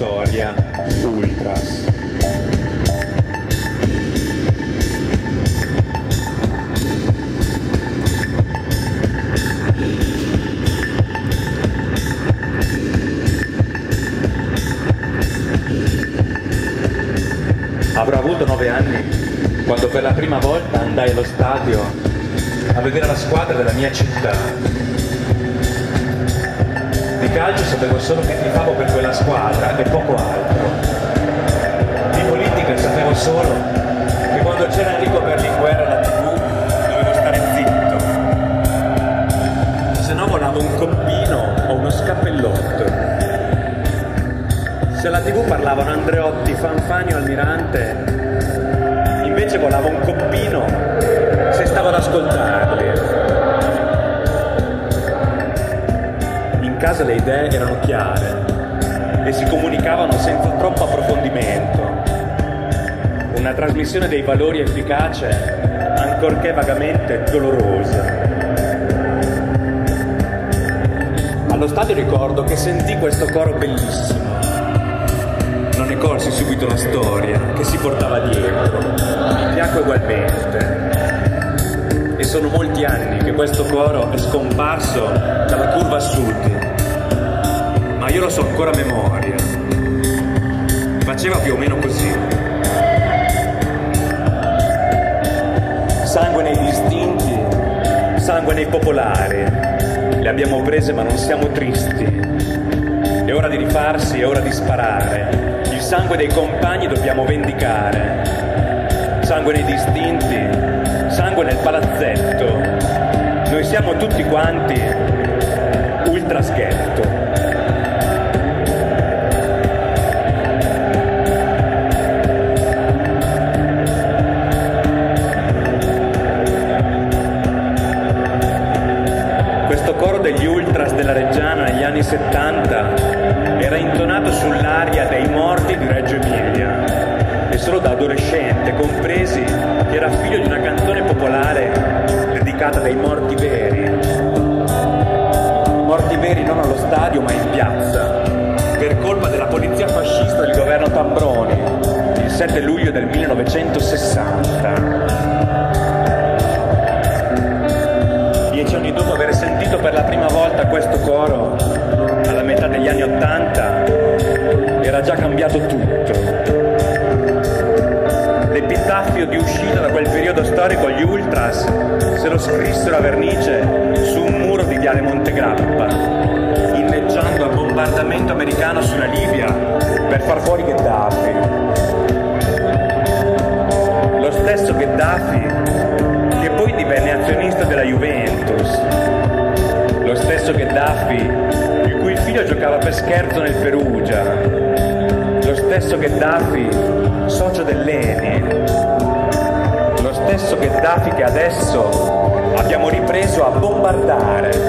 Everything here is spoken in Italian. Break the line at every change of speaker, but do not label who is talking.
storia, Ultras. Avrò avuto nove anni quando per la prima volta andai allo stadio a vedere la squadra della mia città. Di calcio sapevo solo che tifavo per quella squadra e poco altro. Di politica sapevo solo che quando c'era Enrico Berlinguer alla tv dovevo stare zitto. Se no volavo un coppino o uno scappellotto. Se alla tv parlavano Andreotti, Fanfani o Almirante, invece volava un coppino se stavo ad ascoltarli. In casa le idee erano chiare e si comunicavano senza troppo approfondimento. Una trasmissione dei valori efficace, ancorché vagamente dolorosa. Allo stadio ricordo che sentì questo coro bellissimo non ne corsi subito la storia che si portava dietro. Mi piacque ugualmente. E sono molti anni che questo coro è scomparso dalla curva sud. Ma io lo so ancora a memoria. Faceva più o meno così. Sangue nei distinti, sangue nei popolari. Le abbiamo prese ma non siamo tristi. È ora di rifarsi, è ora di sparare il sangue dei compagni dobbiamo vendicare. Sangue nei distinti, sangue nel palazzetto. Noi siamo tutti quanti ultraschetto. 70 era intonato sull'aria dei morti di Reggio Emilia e solo da adolescente compresi che era figlio di una canzone popolare dedicata dai morti veri. Morti veri non allo stadio ma in piazza, per colpa della polizia fascista del governo Tambroni, il 7 luglio del 1960. Ultras se lo scrissero a vernice su un muro di Viale Montegrappa, inneggiando a bombardamento americano sulla Libia per far fuori Gheddafi. Lo stesso Gheddafi che poi divenne azionista della Juventus. Lo stesso Gheddafi il cui figlio giocava per scherzo nel Perugia. Lo stesso Gheddafi socio dell'Eni. Stesso Gheddafi che adesso abbiamo ripreso a bombardare.